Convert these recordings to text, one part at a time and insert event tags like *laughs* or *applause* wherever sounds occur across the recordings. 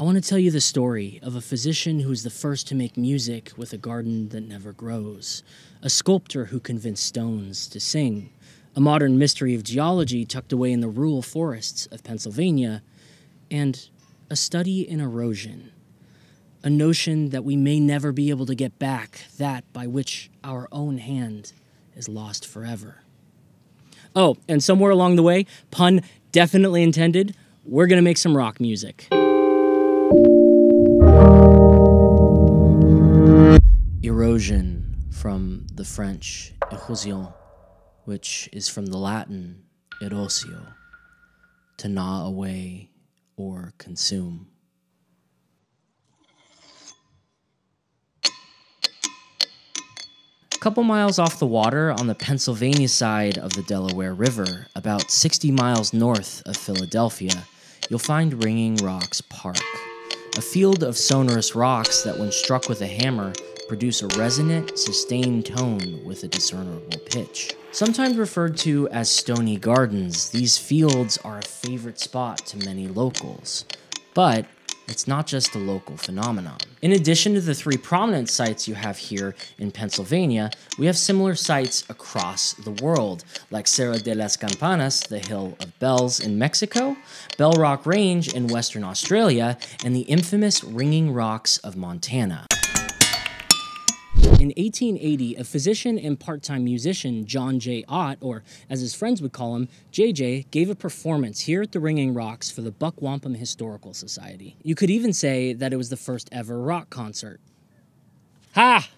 I want to tell you the story of a physician who was the first to make music with a garden that never grows, a sculptor who convinced stones to sing, a modern mystery of geology tucked away in the rural forests of Pennsylvania, and a study in erosion. A notion that we may never be able to get back, that by which our own hand is lost forever. Oh, and somewhere along the way, pun definitely intended, we're gonna make some rock music. Erosion from the French érosion, which is from the Latin erosio, to gnaw away or consume. A couple miles off the water on the Pennsylvania side of the Delaware River, about 60 miles north of Philadelphia, you'll find Ringing Rocks Park, a field of sonorous rocks that, when struck with a hammer, produce a resonant, sustained tone with a discernible pitch. Sometimes referred to as stony gardens, these fields are a favorite spot to many locals. But it's not just a local phenomenon. In addition to the three prominent sites you have here in Pennsylvania, we have similar sites across the world, like Cerro de las Campanas, the Hill of Bells in Mexico, Bell Rock Range in Western Australia, and the infamous Ringing Rocks of Montana. In 1880, a physician and part time musician, John J. Ott, or as his friends would call him, JJ, gave a performance here at the Ringing Rocks for the Buckwampun Historical Society. You could even say that it was the first ever rock concert. Ha!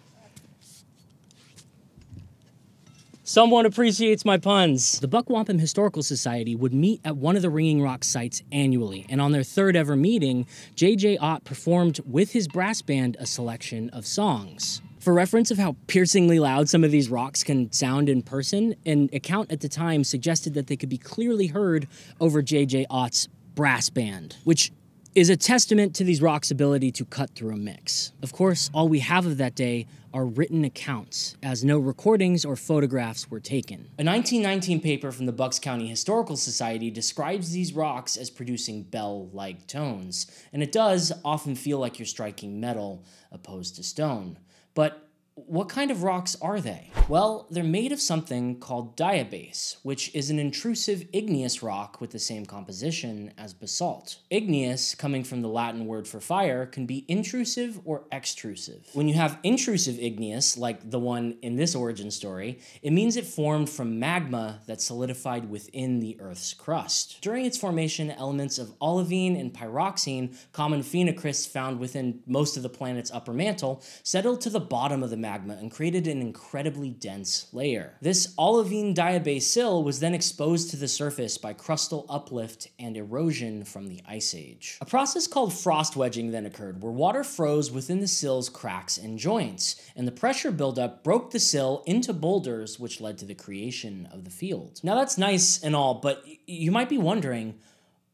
Someone appreciates my puns. The Buckwampun Historical Society would meet at one of the Ringing Rock sites annually, and on their third ever meeting, J.J. Ott performed with his brass band a selection of songs. For reference of how piercingly loud some of these rocks can sound in person, an account at the time suggested that they could be clearly heard over J.J. Ott's brass band, which is a testament to these rocks' ability to cut through a mix. Of course, all we have of that day are written accounts, as no recordings or photographs were taken. A 1919 paper from the Bucks County Historical Society describes these rocks as producing bell like tones, and it does often feel like you're striking metal opposed to stone. But what kind of rocks are they? Well, they're made of something called diabase, which is an intrusive igneous rock with the same composition as basalt. Igneous, coming from the Latin word for fire, can be intrusive or extrusive. When you have intrusive igneous, like the one in this origin story, it means it formed from magma that solidified within the Earth's crust. During its formation, elements of olivine and pyroxene, common phenocrysts found within most of the planet's upper mantle, settled to the bottom of the magma and created an incredibly dense layer. This olivine diabase sill was then exposed to the surface by crustal uplift and erosion from the Ice Age. A process called frost wedging then occurred, where water froze within the sill's cracks and joints, and the pressure buildup broke the sill into boulders, which led to the creation of the field. Now that's nice and all, but you might be wondering,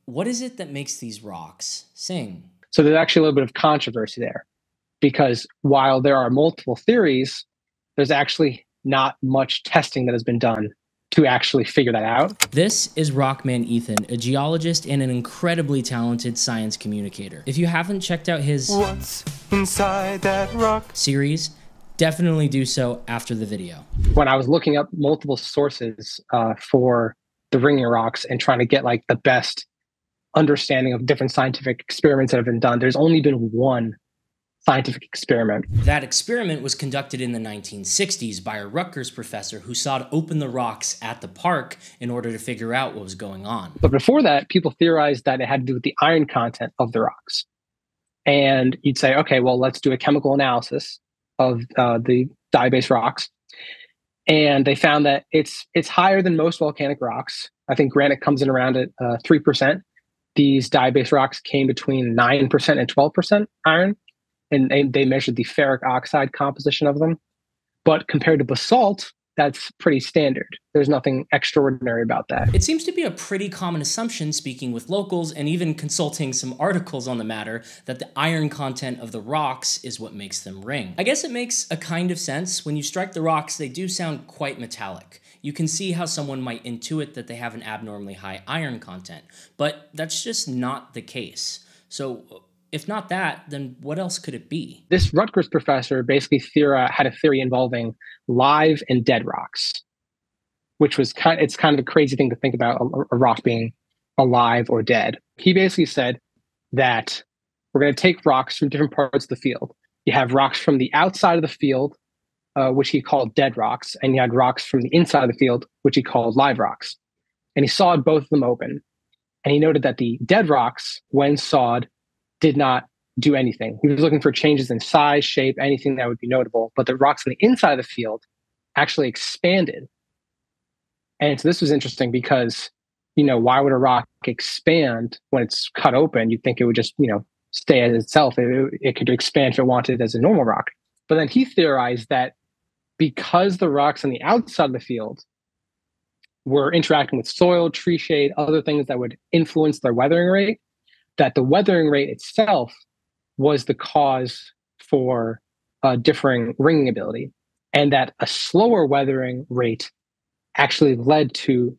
what is it that makes these rocks sing? So there's actually a little bit of controversy there because while there are multiple theories, there's actually not much testing that has been done to actually figure that out. This is Rockman Ethan, a geologist and an incredibly talented science communicator. If you haven't checked out his What's inside that rock series, definitely do so after the video. When I was looking up multiple sources uh, for the ringing rocks and trying to get like the best understanding of different scientific experiments that have been done, there's only been one scientific experiment. That experiment was conducted in the 1960s by a Rutgers professor who sought to open the rocks at the park in order to figure out what was going on. But before that, people theorized that it had to do with the iron content of the rocks. And you'd say, okay, well, let's do a chemical analysis of uh, the diabase rocks. And they found that it's it's higher than most volcanic rocks. I think granite comes in around at uh, three percent. These diabase rocks came between nine percent and twelve percent iron and they, measured the ferric oxide composition of them. But compared to basalt, that's pretty standard. There's nothing extraordinary about that. It seems to be a pretty common assumption, speaking with locals and even consulting some articles on the matter, that the iron content of the rocks is what makes them ring. I guess it makes a kind of sense. When you strike the rocks, they do sound quite metallic. You can see how someone might intuit that they have an abnormally high iron content, but that's just not the case. So, if not that, then what else could it be? This Rutgers professor basically theori- had a theory involving live and dead rocks, which was kind. It's kind of a crazy thing to think about a, a rock being alive or dead. He basically said that we're going to take rocks from different parts of the field. You have rocks from the outside of the field, uh, which he called dead rocks, and you had rocks from the inside of the field, which he called live rocks. And he sawed both of them open. And he noted that the dead rocks, when sawed, did not do anything. He was looking for changes in size, shape, anything that would be notable. But the rocks on the inside of the field actually expanded. And so this was interesting because, you know, why would a rock expand when it's cut open? You'd think it would just, you know, stay as itself. It, it could expand if it wanted as a normal rock. But then he theorized that because the rocks on the outside of the field were interacting with soil, tree shade, other things that would influence their weathering rate, that the weathering rate itself was the cause for uh, differing ringing ability, and that a slower weathering rate actually led to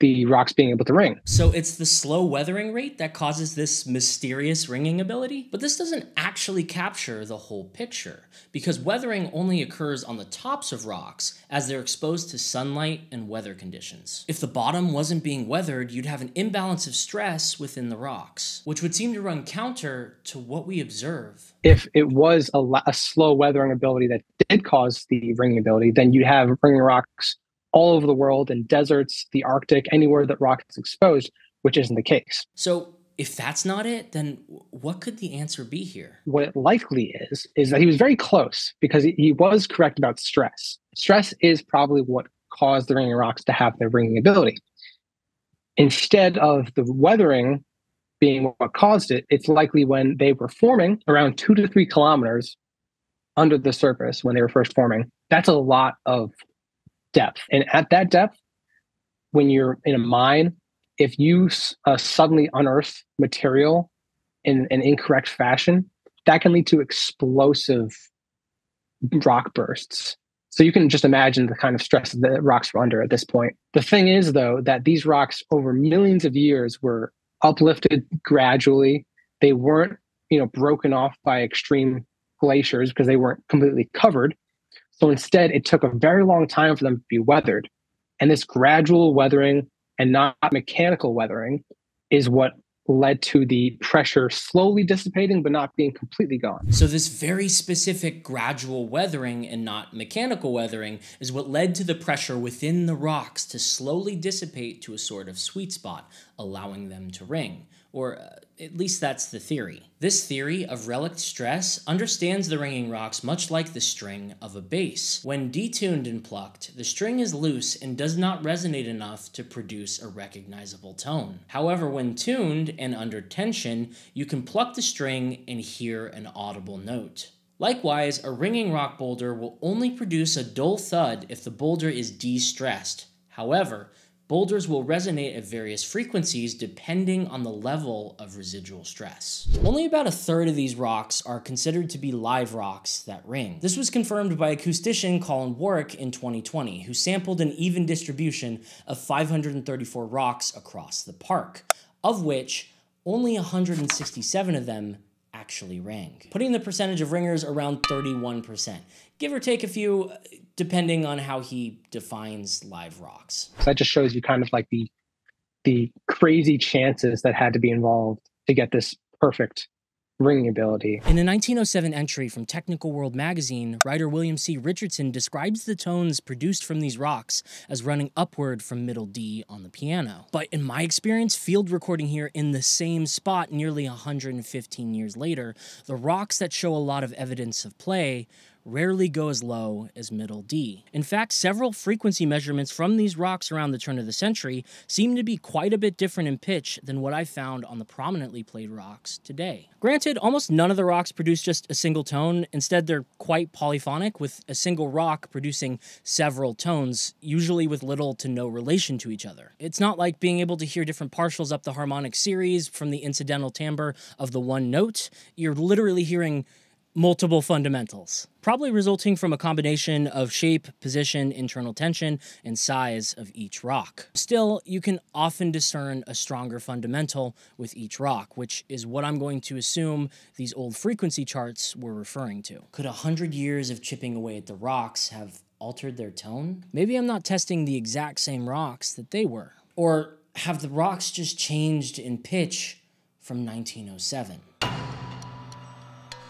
the rocks being able to ring. So it's the slow weathering rate that causes this mysterious ringing ability? But this doesn't actually capture the whole picture, because weathering only occurs on the tops of rocks as they're exposed to sunlight and weather conditions. If the bottom wasn't being weathered, you'd have an imbalance of stress within the rocks, which would seem to run counter to what we observe. If it was a, a slow weathering ability that did cause the ringing ability, then you'd have ringing rocks all over the world in deserts, the Arctic, anywhere that rock is exposed, which isn't the case. So, if that's not it, then what could the answer be here? What it likely is, is that he was very close because he was correct about stress. Stress is probably what caused the ringing rocks to have their ringing ability. Instead of the weathering being what caused it, it's likely when they were forming around two to three kilometers under the surface when they were first forming. That's a lot of depth. And at that depth, when you're in a mine, if you uh, suddenly unearth material in an incorrect fashion, that can lead to explosive rock bursts. So you can just imagine the kind of stress that rocks were under at this point. The thing is, though, that these rocks over millions of years were uplifted gradually. They weren't, you know, broken off by extreme glaciers because they weren't completely covered. So instead, it took a very long time for them to be weathered. And this gradual weathering and not mechanical weathering is what led to the pressure slowly dissipating but not being completely gone. So, this very specific gradual weathering and not mechanical weathering is what led to the pressure within the rocks to slowly dissipate to a sort of sweet spot, allowing them to ring or uh, at least that's the theory. This theory of relic stress understands the ringing rocks much like the string of a bass. When detuned and plucked, the string is loose and does not resonate enough to produce a recognizable tone. However, when tuned and under tension, you can pluck the string and hear an audible note. Likewise, a ringing rock boulder will only produce a dull thud if the boulder is de-stressed. However, Boulders will resonate at various frequencies depending on the level of residual stress. Only about a third of these rocks are considered to be live rocks that ring. This was confirmed by acoustician Colin Warwick in 2020, who sampled an even distribution of 534 rocks across the park, of which only 167 of them actually rang, putting the percentage of ringers around 31%, give or take a few, depending on how he defines live rocks. So that just shows you kind of like the the crazy chances that had to be involved to get this perfect ringing ability. In a 1907 entry from Technical World magazine, writer William C. Richardson describes the tones produced from these rocks as running upward from middle D on the piano. But in my experience, field recording here in the same spot nearly 115 years later, the rocks that show a lot of evidence of play rarely go as low as middle D. In fact, several frequency measurements from these rocks around the turn of the century seem to be quite a bit different in pitch than what I found on the prominently played rocks today. Granted, almost none of the rocks produce just a single tone. Instead, they're quite polyphonic, with a single rock producing several tones, usually with little to no relation to each other. It's not like being able to hear different partials up the harmonic series from the incidental timbre of the one note. You're literally hearing multiple fundamentals, probably resulting from a combination of shape, position, internal tension, and size of each rock. Still, you can often discern a stronger fundamental with each rock, which is what I'm going to assume these old frequency charts were referring to. Could a hundred years of chipping away at the rocks have altered their tone? Maybe I'm not testing the exact same rocks that they were. Or have the rocks just changed in pitch from 1907?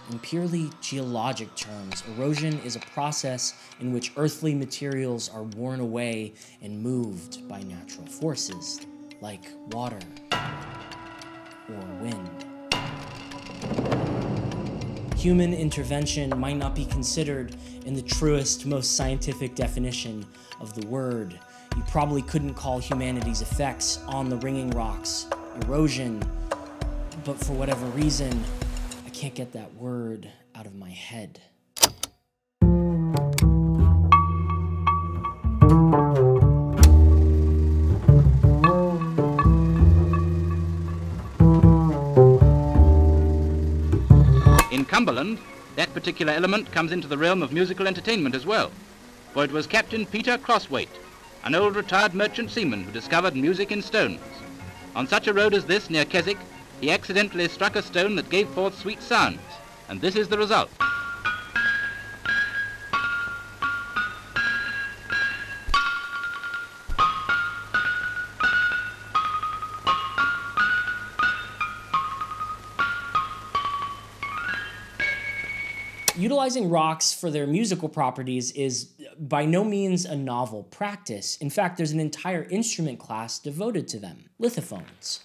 In purely geologic terms, erosion is a process in which earthly materials are worn away and moved by natural forces, like water or wind. Human intervention might not be considered in the truest, most scientific definition of the word. You probably couldn't call humanity's effects on the ringing rocks erosion, but for whatever reason, can't get that word out of my head. In Cumberland, that particular element comes into the realm of musical entertainment as well, for it was Captain Peter Crosthwaite, an old retired merchant seaman who discovered music in stones. On such a road as this near Keswick, he accidentally struck a stone that gave forth sweet sounds, and this is the result. Utilizing rocks for their musical properties is by no means a novel practice. In fact, there's an entire instrument class devoted to them lithophones.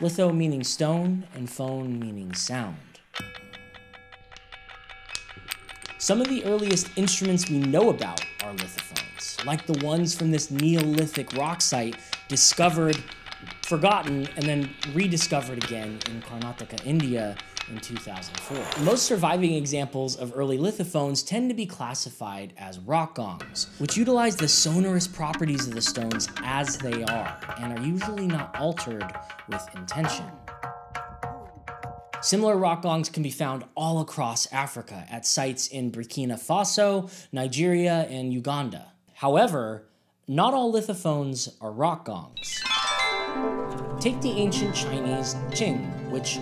Litho meaning stone, and phone meaning sound. Some of the earliest instruments we know about are lithophones, like the ones from this Neolithic rock site discovered, forgotten, and then rediscovered again in Karnataka, India in 2004. Most surviving examples of early lithophones tend to be classified as rock gongs, which utilize the sonorous properties of the stones as they are, and are usually not altered with intention. Similar rock gongs can be found all across Africa at sites in Burkina Faso, Nigeria, and Uganda. However, not all lithophones are rock gongs. Take the ancient Chinese qing, which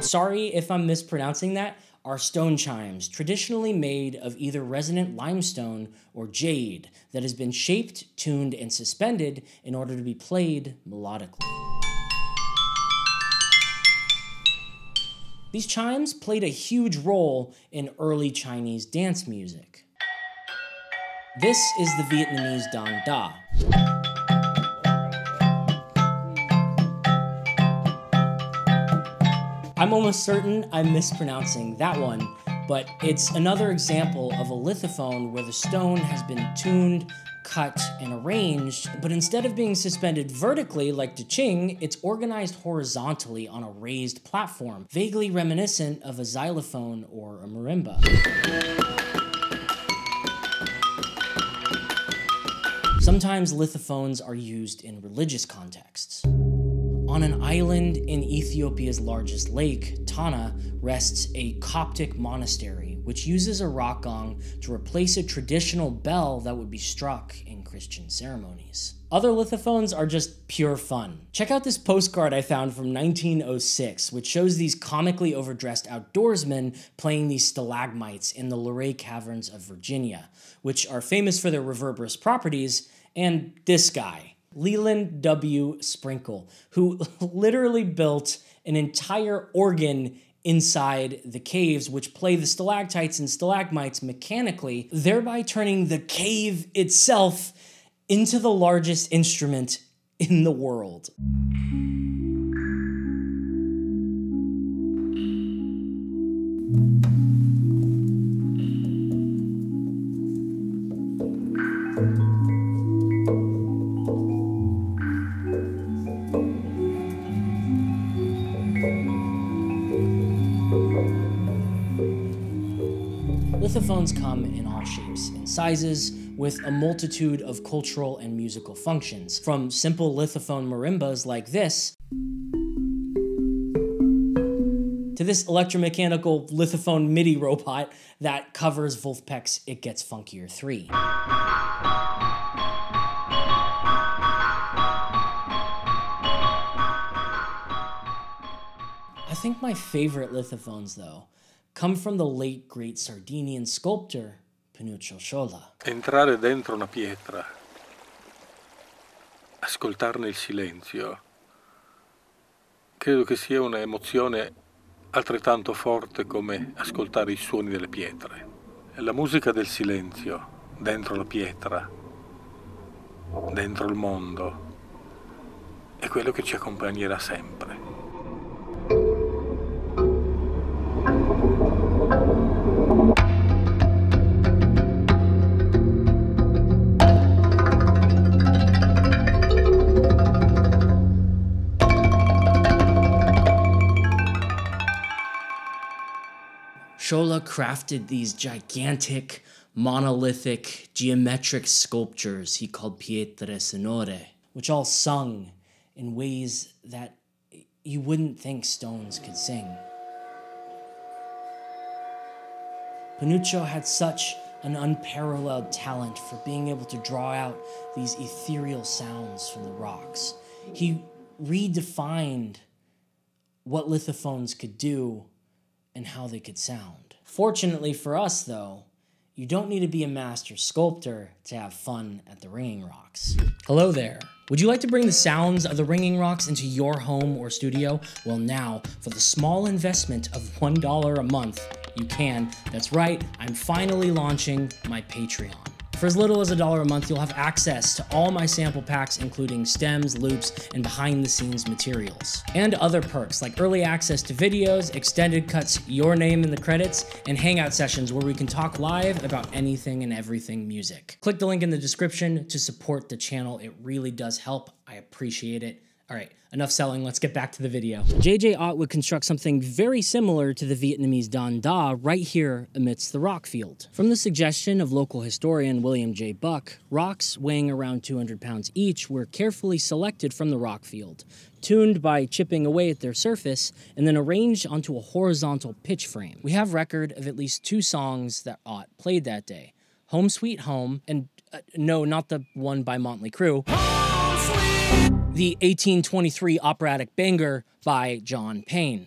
Sorry if I'm mispronouncing that, are stone chimes, traditionally made of either resonant limestone or jade, that has been shaped, tuned, and suspended in order to be played melodically. These chimes played a huge role in early Chinese dance music. This is the Vietnamese đàn đá. I'm almost certain I'm mispronouncing that one, but it's another example of a lithophone where the stone has been tuned, cut, and arranged, but instead of being suspended vertically like the Qing, it's organized horizontally on a raised platform, vaguely reminiscent of a xylophone or a marimba. Sometimes lithophones are used in religious contexts. On an island in Ethiopia's largest lake, Tana, rests a Coptic monastery, which uses a rock gong to replace a traditional bell that would be struck in Christian ceremonies. Other lithophones are just pure fun. Check out this postcard I found from 1906, which shows these comically overdressed outdoorsmen playing these stalagmites in the Luray Caverns of Virginia, which are famous for their reverberous properties, and this guy. Leland W. Sprinkle, who *laughs* literally built an entire organ inside the caves, which play the stalactites and stalagmites mechanically, thereby turning the cave itself into the largest instrument in the world. Lithophones come in all shapes and sizes, with a multitude of cultural and musical functions, from simple lithophone marimbas like this, to this electromechanical lithophone MIDI robot that covers Vulfpeck's It Gets Funkier 3. I think my favorite lithophones, though, come from the late great Sardinian sculptor Pinuccio Sciolla. Entrare dentro una pietra, ascoltarne il silenzio, credo che sia un'emozione altrettanto forte come ascoltare i suoni delle pietre. La musica del silenzio, dentro la pietra, dentro il mondo, è quello che ci accompagnerà sempre. Sciolla crafted these gigantic, monolithic, geometric sculptures he called pietre sonore, which all sung in ways that you wouldn't think stones could sing. Pinuccio had such an unparalleled talent for being able to draw out these ethereal sounds from the rocks. He redefined what lithophones could do and how they could sound. Fortunately for us, though, you don't need to be a master sculptor to have fun at the Ringing Rocks. Hello there. Would you like to bring the sounds of the Ringing Rocks into your home or studio? Well, now, for the small investment of $1 a month, you can. That's right, I'm finally launching my Patreon. For as little as a dollar a month, you'll have access to all my sample packs, including stems, loops, and behind the scenes materials. And other perks like early access to videos, extended cuts, your name in the credits, and hangout sessions where we can talk live about anything and everything music. Click the link in the description to support the channel. It really does help. I appreciate it. All right, enough selling, let's get back to the video. JJ Ott would construct something very similar to the Vietnamese đàn đá right here amidst the rock field. From the suggestion of local historian William J. Buck, rocks weighing around 200 pounds each were carefully selected from the rock field, tuned by chipping away at their surface, and then arranged onto a horizontal pitch frame. We have record of at least two songs that Ott played that day, Home Sweet Home, and uh, no, not the one by Motley Crue the 1823 operatic banger by John Payne.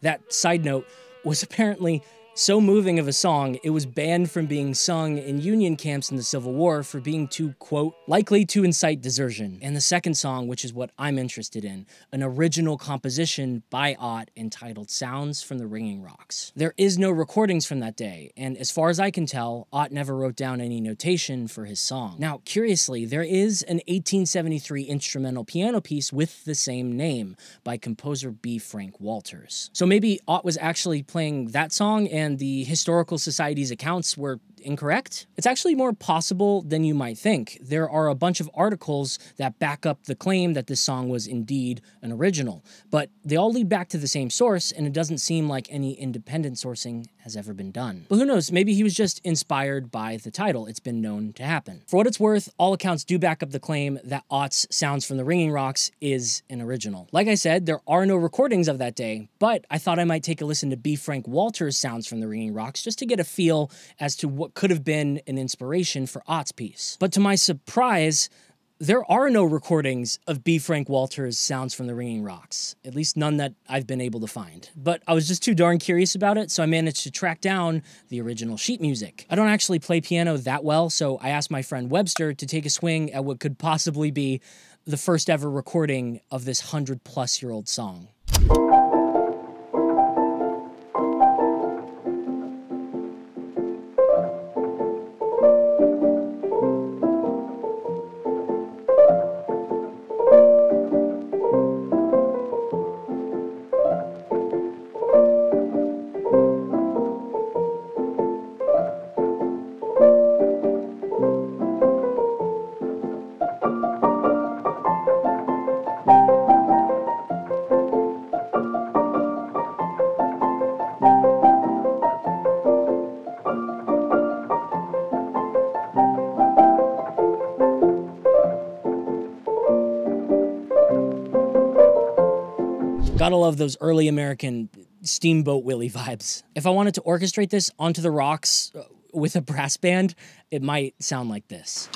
That side note was apparently so moving of a song, it was banned from being sung in Union camps in the Civil War for being too, quote, likely to incite desertion. And the second song, which is what I'm interested in, an original composition by Ott entitled Sounds from the Ringing Rocks. There is no recordings from that day, and as far as I can tell, Ott never wrote down any notation for his song. Now, curiously, there is an 1873 instrumental piano piece with the same name by composer B. Frank Walters. So maybe Ott was actually playing that song and and the Historical Society's accounts were incorrect? It's actually more possible than you might think. There are a bunch of articles that back up the claim that this song was indeed an original, but they all lead back to the same source, and it doesn't seem like any independent sourcing has ever been done. But who knows, maybe he was just inspired by the title. It's been known to happen. For what it's worth, all accounts do back up the claim that Ott's Sounds from the Ringing Rocks is an original. Like I said, there are no recordings of that day, but I thought I might take a listen to B. Frank Walters' Sounds from the Ringing Rocks just to get a feel as to what could have been an inspiration for Ott's piece. But to my surprise, there are no recordings of B. Frank Walters' Sounds from the Ringing Rocks, at least none that I've been able to find. But I was just too darn curious about it, so I managed to track down the original sheet music. I don't actually play piano that well, so I asked my friend Webster to take a swing at what could possibly be the first ever recording of this 100 plus year old song. Love those early American Steamboat Willie vibes. If I wanted to orchestrate this onto the rocks uh, with a brass band, it might sound like this.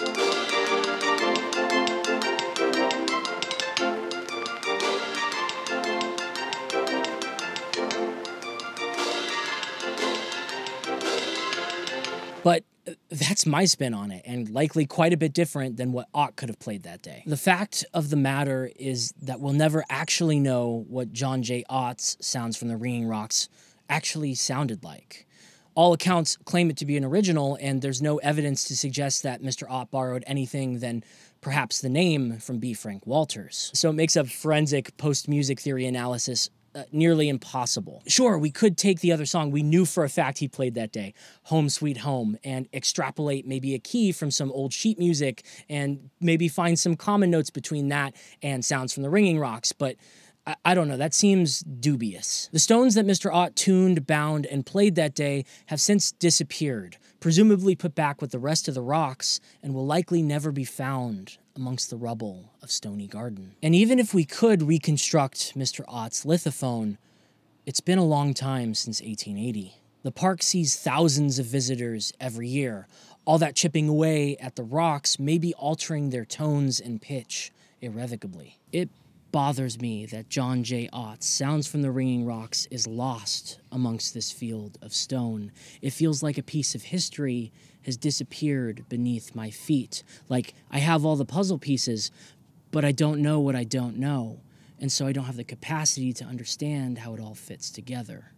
But that's my spin on it, and likely quite a bit different than what Ott could have played that day. The fact of the matter is that we'll never actually know what John J. Ott's Sounds from the Ringing Rocks actually sounded like. All accounts claim it to be an original, and there's no evidence to suggest that Mr. Ott borrowed anything than perhaps the name from B. Frank Walters. So it makes a forensic post music theory analysis uh, nearly impossible. Sure, we could take the other song we knew for a fact he played that day, Home Sweet Home, and extrapolate maybe a key from some old sheet music and maybe find some common notes between that and sounds from the Ringing Rocks, but I, I don't know, that seems dubious. The stones that Mr. Ott tuned, bound, and played that day have since disappeared, presumably put back with the rest of the rocks, and will likely never be found amongst the rubble of Stony Garden. And even if we could reconstruct Mr. Ott's lithophone, it's been a long time since 1880. The park sees thousands of visitors every year, all that chipping away at the rocks may be altering their tones and pitch irrevocably. It bothers me that John J. Ott's Sounds from the Ringing Rocks is lost amongst this field of stone. It feels like a piece of history has disappeared beneath my feet. Like I have all the puzzle pieces, but I don't know what I don't know. And so I don't have the capacity to understand how it all fits together.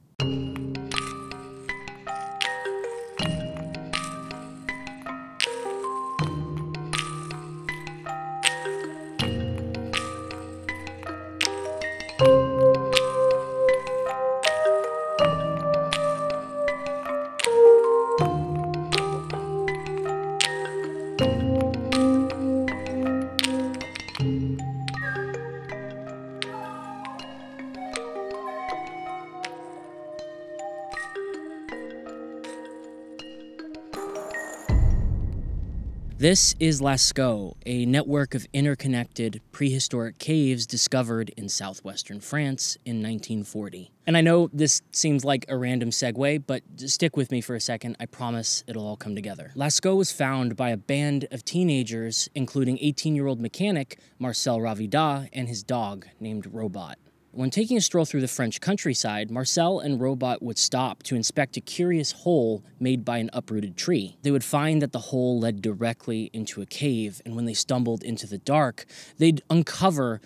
This is Lascaux, a network of interconnected prehistoric caves discovered in southwestern France in 1940. And I know this seems like a random segue, but stick with me for a second. I promise it'll all come together. Lascaux was found by a band of teenagers, including 18 year old mechanic Marcel Ravidat and his dog named Robot. When taking a stroll through the French countryside, Marcel and Robot would stop to inspect a curious hole made by an uprooted tree. They would find that the hole led directly into a cave, and when they stumbled into the dark, they'd uncover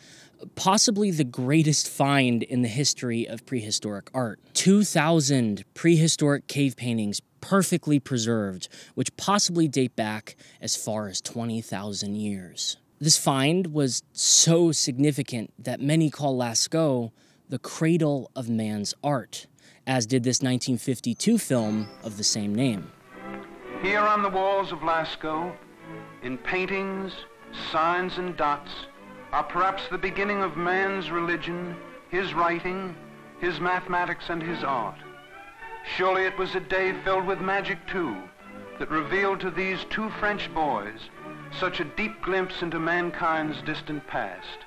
possibly the greatest find in the history of prehistoric art 2,000 prehistoric cave paintings perfectly preserved, which possibly date back as far as 20,000 years. This find was so significant that many call Lascaux the cradle of man's art, as did this 1952 film of the same name. Here on the walls of Lascaux, in paintings, signs, and dots, are perhaps the beginning of man's religion, his writing, his mathematics, and his art. Surely it was a day filled with magic, too, that revealed to these two French boys such a deep glimpse into mankind's distant past.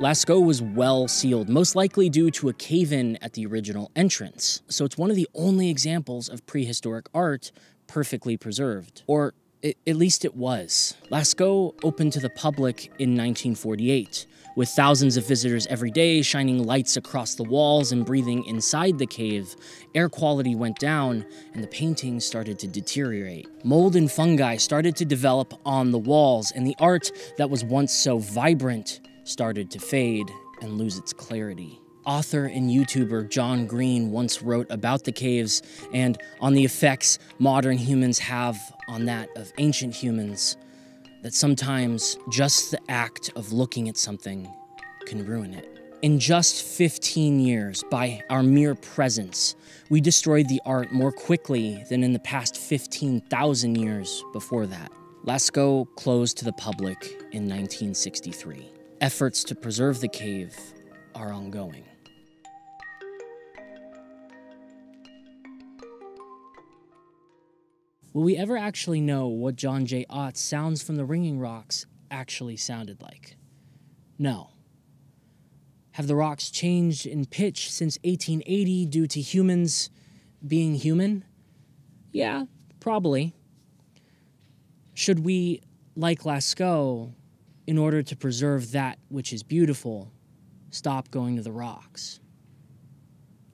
Lascaux was well sealed, most likely due to a cave in at the original entrance. So it's one of the only examples of prehistoric art perfectly preserved. Or at least it was. Lascaux opened to the public in 1948, with thousands of visitors every day shining lights across the walls and breathing inside the cave. Air quality went down and the paintings started to deteriorate. Mold and fungi started to develop on the walls, and the art that was once so vibrant started to fade and lose its clarity. Author and YouTuber John Green once wrote about the caves and on the effects modern humans have on that of ancient humans, that sometimes just the act of looking at something can ruin it. In just 15 years, by our mere presence, we destroyed the art more quickly than in the past 15,000 years before that. Lascaux closed to the public in 1963. Efforts to preserve the cave are ongoing. Will we ever actually know what John J. Ott's Sounds from the Ringing Rocks actually sounded like? No. Have the rocks changed in pitch since 1880 due to humans being human? Yeah, probably. Should we, like Lascaux, in order to preserve that which is beautiful, stop going to the rocks?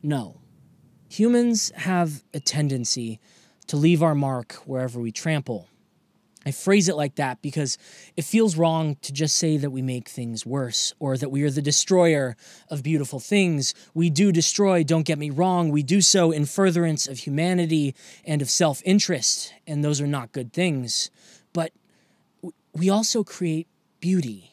No. Humans have a tendency to leave our mark wherever we trample. I phrase it like that because it feels wrong to just say that we make things worse or that we are the destroyer of beautiful things. We do destroy, don't get me wrong, we do so in furtherance of humanity and of self interest, and those are not good things. But we also create beauty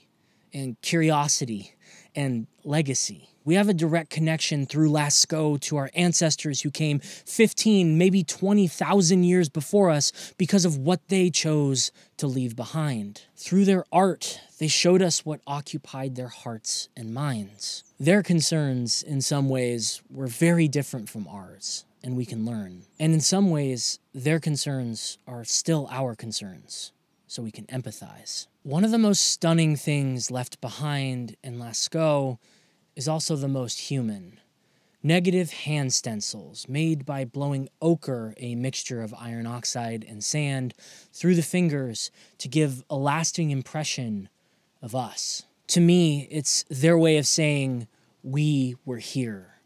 and curiosity and legacy. We have a direct connection through Lascaux to our ancestors who came 15, maybe 20,000 years before us because of what they chose to leave behind. Through their art, they showed us what occupied their hearts and minds. Their concerns, in some ways, were very different from ours, and we can learn. And in some ways, their concerns are still our concerns, so we can empathize. One of the most stunning things left behind in Lascaux is also the most human. Negative hand stencils made by blowing ochre, a mixture of iron oxide and sand, through the fingers to give a lasting impression of us. To me, it's their way of saying, We were here.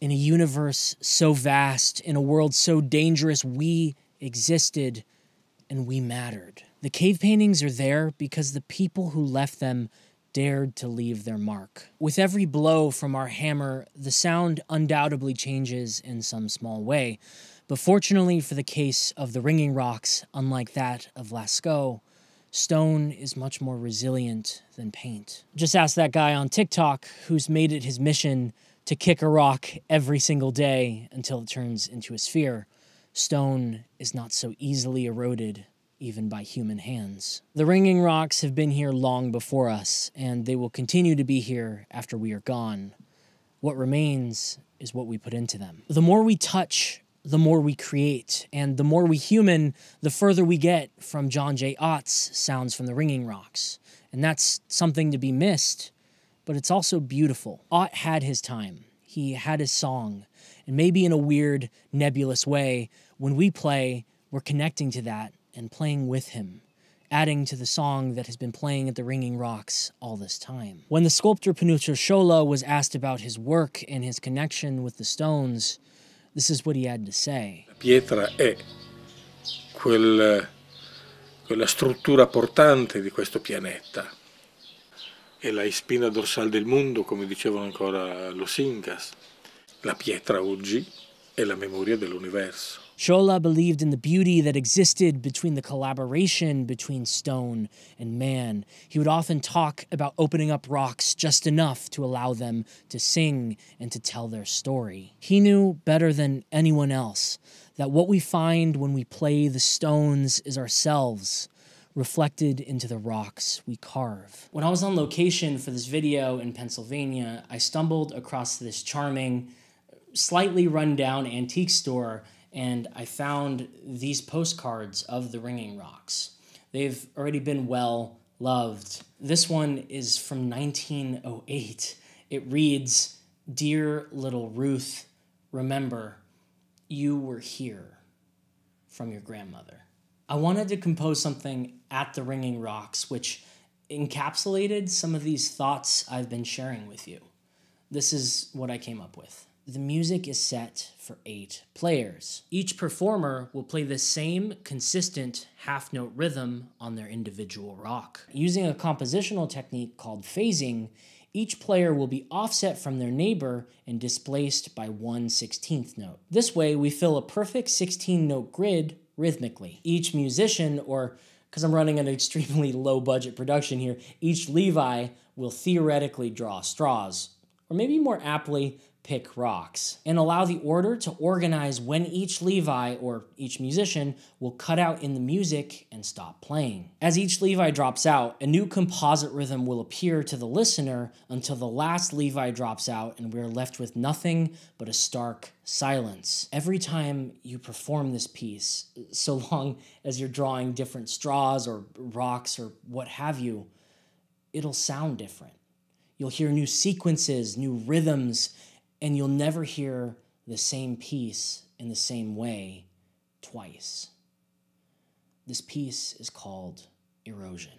In a universe so vast, in a world so dangerous, we existed and we mattered. The cave paintings are there because the people who left them dared to leave their mark. With every blow from our hammer, the sound undoubtedly changes in some small way. But fortunately for the case of the ringing rocks, unlike that of Lascaux, stone is much more resilient than paint. Just ask that guy on TikTok who's made it his mission to kick a rock every single day until it turns into a sphere. Stone is not so easily eroded even by human hands. The ringing rocks have been here long before us, and they will continue to be here after we are gone. What remains is what we put into them. The more we touch, the more we create, and the more we human, the further we get from John J. Ott's Sounds from the Ringing Rocks. And that's something to be missed, but it's also beautiful. Ott had his time, he had his song, and maybe in a weird, nebulous way, when we play, we're connecting to that and playing with him, adding to the song that has been playing at the Ringing Rocks all this time. When the sculptor Pinuccio Sciolla was asked about his work and his connection with the stones, this is what he had to say. La pietra è quel, quella struttura portante di questo pianeta. È la spina dorsale del mondo, come dicevano ancora los Incas. La pietra oggi è la memoria dell'universo. Sciolla believed in the beauty that existed between the collaboration between stone and man. He would often talk about opening up rocks just enough to allow them to sing and to tell their story. He knew better than anyone else that what we find when we play the stones is ourselves reflected into the rocks we carve. When I was on location for this video in Pennsylvania, I stumbled across this charming, slightly run-down antique store and I found these postcards of the Ringing Rocks. They've already been well loved. This one is from 1908. It reads Dear little Ruth, remember, you were here from your grandmother. I wanted to compose something at the Ringing Rocks which encapsulated some of these thoughts I've been sharing with you. This is what I came up with the music is set for eight players. Each performer will play the same consistent half note rhythm on their individual rock. Using a compositional technique called phasing, each player will be offset from their neighbor and displaced by one 16th note. This way, we fill a perfect 16 note grid rhythmically. Each musician, or because I'm running an *laughs* extremely low budget production here, each Levi will theoretically draw straws, or maybe more aptly, pick rocks, and allow the order to organize when each Levi or each musician will cut out in the music and stop playing. As each Levi drops out, a new composite rhythm will appear to the listener until the last Levi drops out and we're left with nothing but a stark silence. Every time you perform this piece, *laughs* so long as you're drawing different straws or rocks or what have you, it'll sound different You'll hear new sequences, new rhythms, and you'll never hear the same piece in the same way twice. This piece is called Erosion.